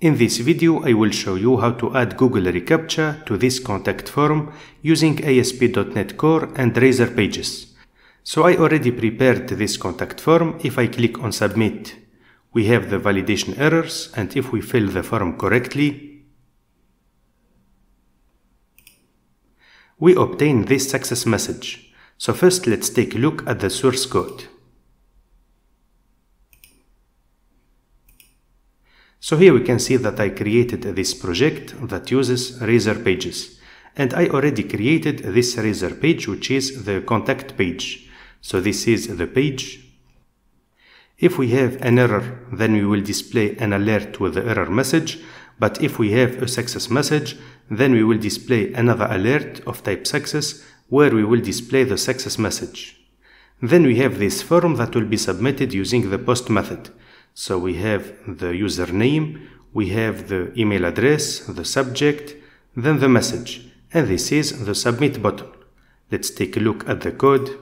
In this video, I will show you how to add Google reCAPTCHA to this contact form using ASP.NET Core and Razor Pages. So I already prepared this contact form. If I click on submit, we have the validation errors and if we fill the form correctly, we obtain this success message. So first let's take a look at the source code. So here we can see that I created this project that uses Razor Pages. And I already created this Razor page, which is the contact page. So this is the page. If we have an error, then we will display an alert with the error message. But if we have a success message, then we will display another alert of type success where we will display the success message. Then we have this form that will be submitted using the post method. So we have the username, we have the email address, the subject, then the message. And this is the submit button. Let's take a look at the code.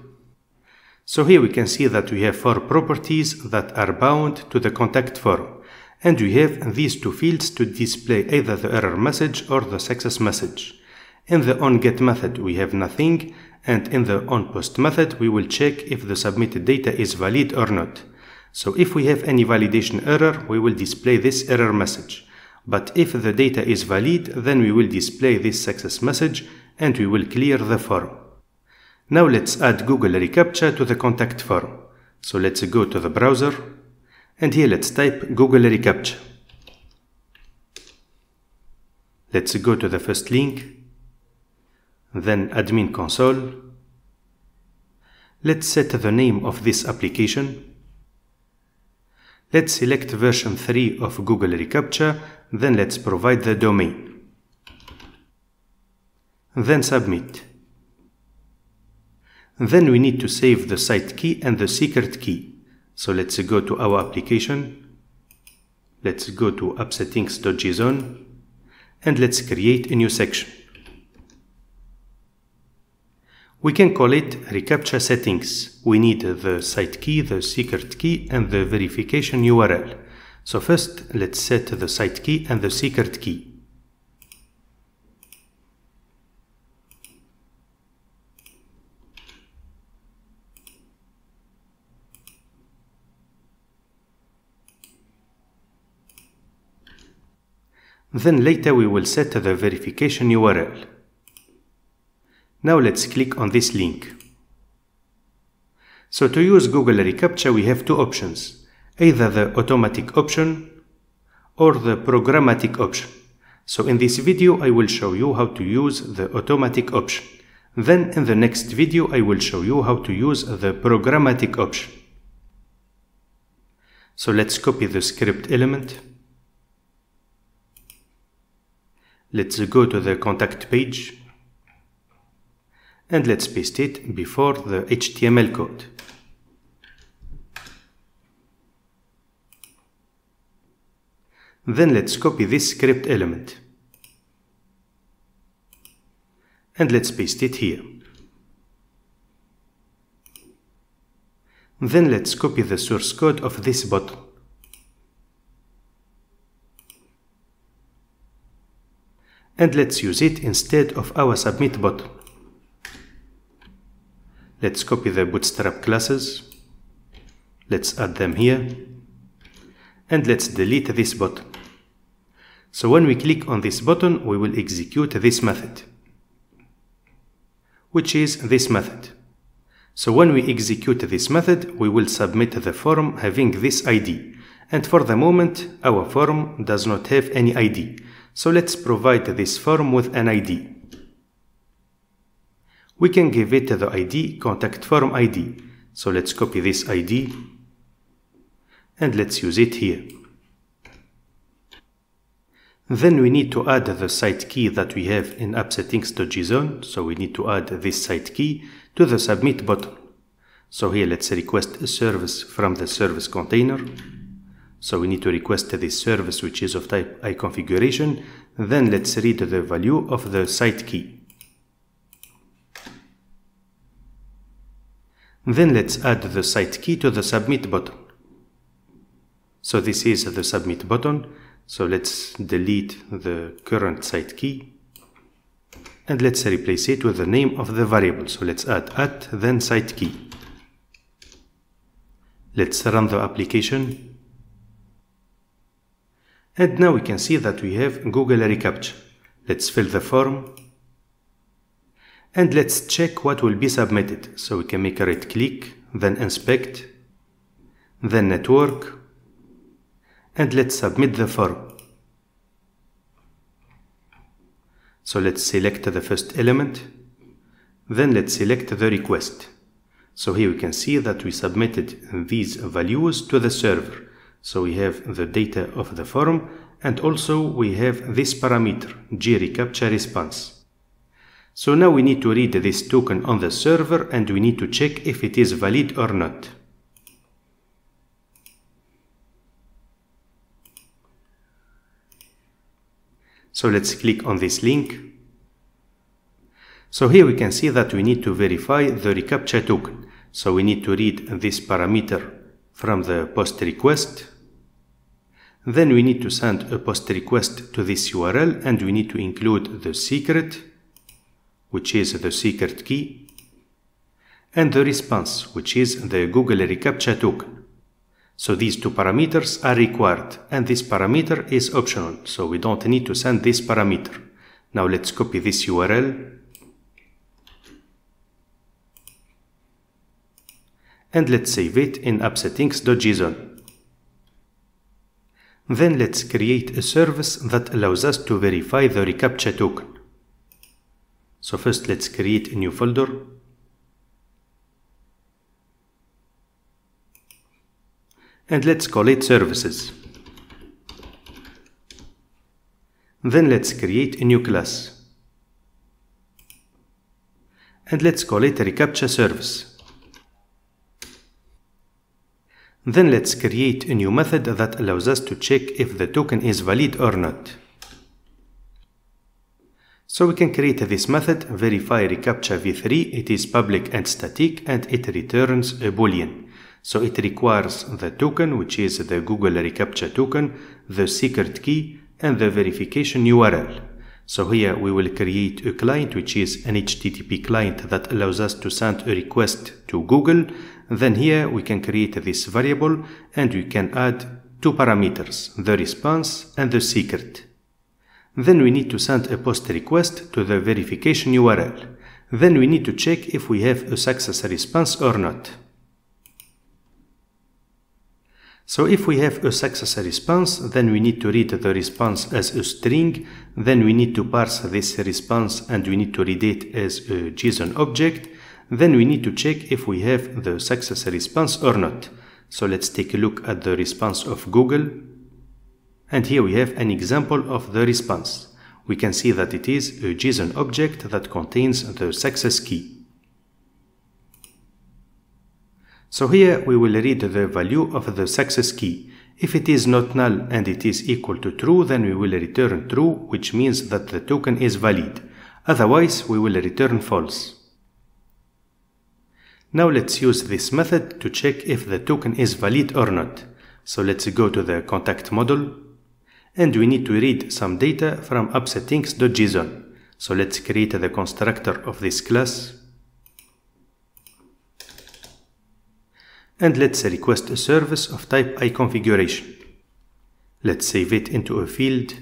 So here we can see that we have four properties that are bound to the contact form. And we have these two fields to display either the error message or the success message. In the onGet method, we have nothing, and in the onPost method, we will check if the submitted data is valid or not. So if we have any validation error, we will display this error message. But if the data is valid, then we will display this success message and we will clear the form. Now let's add Google reCAPTCHA to the contact form. So let's go to the browser and here let's type Google reCAPTCHA. Let's go to the first link, then admin console. Let's set the name of this application Let's select version 3 of Google reCAPTCHA, then let's provide the domain. Then submit. Then we need to save the site key and the secret key. So let's go to our application. Let's go to appsettings.json and let's create a new section. We can call it reCAPTCHA settings. We need the site key, the secret key, and the verification URL. So first, let's set the site key and the secret key. Then later we will set the verification URL. Now let's click on this link. So to use Google reCAPTCHA we have two options, either the automatic option or the programmatic option. So in this video I will show you how to use the automatic option. Then in the next video I will show you how to use the programmatic option. So let's copy the script element. Let's go to the contact page and let's paste it before the HTML code. Then let's copy this script element. And let's paste it here. Then let's copy the source code of this button. And let's use it instead of our submit button. Let's copy the bootstrap classes. Let's add them here. And let's delete this button. So when we click on this button, we will execute this method, which is this method. So when we execute this method, we will submit the form having this ID. And for the moment, our form does not have any ID. So let's provide this form with an ID we can give it the ID contact form ID. So let's copy this ID and let's use it here. Then we need to add the site key that we have in appsettings.json. So we need to add this site key to the submit button. So here let's request a service from the service container. So we need to request this service which is of type iConfiguration. Then let's read the value of the site key. Then let's add the site key to the submit button. So this is the submit button. So let's delete the current site key and let's replace it with the name of the variable. So let's add at then site key. Let's run the application. And now we can see that we have Google reCAPTCHA. Let's fill the form. And let's check what will be submitted. So we can make a right click, then inspect, then network, and let's submit the form. So let's select the first element, then let's select the request. So here we can see that we submitted these values to the server. So we have the data of the form and also we have this parameter, gReCAPTCHA response. So now we need to read this token on the server and we need to check if it is valid or not. So let's click on this link. So here we can see that we need to verify the reCAPTCHA token. So we need to read this parameter from the post request. Then we need to send a post request to this URL and we need to include the secret, which is the secret key, and the response, which is the Google reCAPTCHA token. So these two parameters are required and this parameter is optional, so we don't need to send this parameter. Now let's copy this URL and let's save it in appsettings.json. Then let's create a service that allows us to verify the reCAPTCHA token. So first let's create a new folder and let's call it services. Then let's create a new class. And let's call it reCAPTCHA service. Then let's create a new method that allows us to check if the token is valid or not. So we can create this method, verify reCAPTCHA v3, it is public and static and it returns a boolean. So it requires the token, which is the Google reCAPTCHA token, the secret key, and the verification URL. So here we will create a client, which is an HTTP client that allows us to send a request to Google. Then here we can create this variable and we can add two parameters, the response and the secret. Then we need to send a post request to the verification URL. Then we need to check if we have a success response or not. So if we have a success response, then we need to read the response as a string, then we need to parse this response and we need to read it as a JSON object, then we need to check if we have the success response or not. So let's take a look at the response of Google. And here we have an example of the response. We can see that it is a JSON object that contains the success key. So here we will read the value of the success key. If it is not null and it is equal to true, then we will return true, which means that the token is valid. Otherwise, we will return false. Now let's use this method to check if the token is valid or not. So let's go to the contact model and we need to read some data from appsettings.json. So let's create the constructor of this class and let's request a service of type iConfiguration. Let's save it into a field.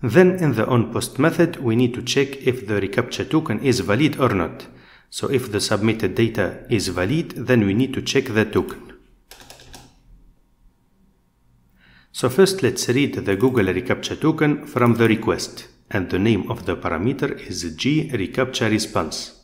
Then in the onPost method, we need to check if the reCAPTCHA token is valid or not. So if the submitted data is valid, then we need to check the token. So first let's read the Google reCAPTCHA token from the request and the name of the parameter is gReCAPTCHA response.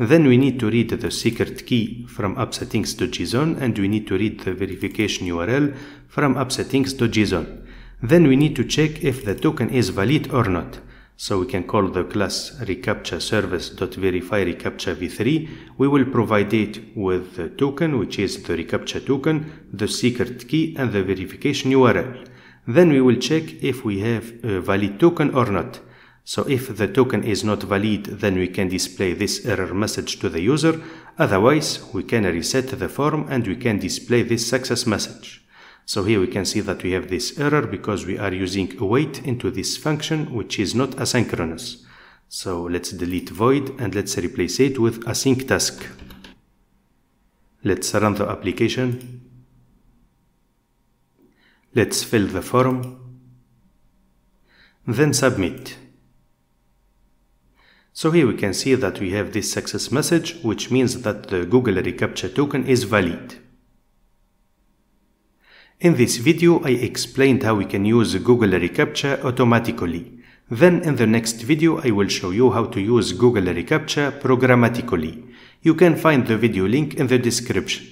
Then we need to read the secret key from appsettings.json and we need to read the verification URL from appsettings.json. Then we need to check if the token is valid or not. So we can call the class reCAPTCHA service.verify reCAPTCHA v3. We will provide it with the token, which is the reCAPTCHA token, the secret key, and the verification URL. Then we will check if we have a valid token or not. So if the token is not valid, then we can display this error message to the user. Otherwise, we can reset the form and we can display this success message. So here we can see that we have this error because we are using await into this function which is not asynchronous. So let's delete void and let's replace it with async task. Let's run the application. Let's fill the form. Then submit. So here we can see that we have this success message, which means that the Google reCAPTCHA token is valid. In this video, I explained how we can use Google reCAPTCHA automatically. Then in the next video, I will show you how to use Google reCAPTCHA programmatically. You can find the video link in the description.